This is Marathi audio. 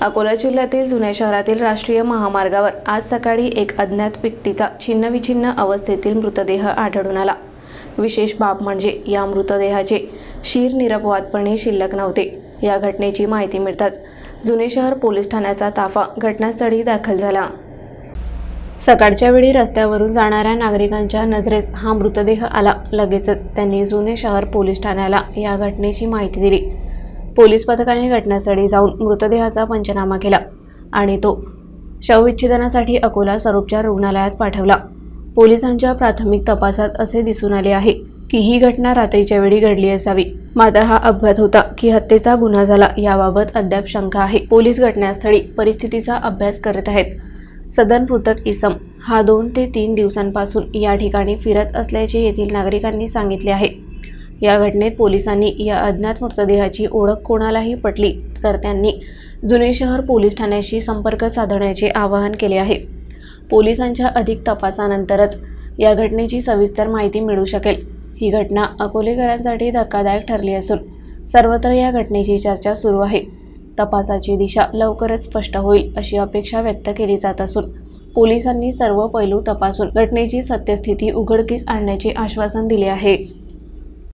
अकोला जिल्ह्यातील जुन्या शहरातील राष्ट्रीय महामार्गावर आज सकाळी एक अज्ञात व्यक्तीचा छिन्नविछिन्न अवस्थेतील मृतदेह आढळून आला. विशेष बाब म्हणजे या मृतदेहाचे शीर निरपवादपणे शिल्लक नव्हते. या घटनेची माहिती मिळताच जुने शहर पोलीस ठाण्याचा ताफा घटनास्थळी दाखल झाला. सकाळच्या वेळी रस्त्यावरून जाणाऱ्या नागरिकांच्या नजरेस हा मृतदेह आला. लगेचच त्यांनी जुने शहर पोलीस ठाण्याला या घटनेची माहिती दिली. पोलीस पथकाने घटनास्थळी जाऊन मृतदेहाचा पंचनामा केला आणि तो शवविच्छेदनासाठी अकोला सरोपच्या रुग्णालयात पाठवला. पोलिसांच्या प्राथमिक तपासात असे दिसून आले आहे की ही घटना रात्रीच्या वेळी घडली असावी. मात्र हा अपघात होता की हत्येचा गुन्हा झाला याबाबत अद्याप शंका आहे. पोलीस घटनास्थळी परिस्थितीचा अभ्यास करत आहेत. सदन पृथक इसम हा दोन ते तीन दिवसांपासून या ठिकाणी फिरत असल्याचे येथील नागरिकांनी सांगितले आहे. या घटनेत पोलिसांनी या अज्ञात मृतदेहाची ओळख कोणालाही पटली तर त्यांनी जुने शहर पोलीस ठाण्याशी संपर्क साधण्याचे आवाहन केले आहे. पोलिसांच्या अधिक तपासानंतरच या घटनेची सविस्तर माहिती मिळू शकेल. ही घटना अकोलेकरांसाठी धक्कादायक ठरली असून सर्वत्र या घटनेची चर्चा सुरू आहे. तपासाची दिशा लवकरच स्पष्ट होईल अशी अपेक्षा व्यक्त केली जात असून पोलिसांनी सर्व पैलू तपासून घटनेची सत्यस्थिती उघडकीस आणण्याचे आश्वासन दिले आहे.